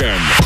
weekend.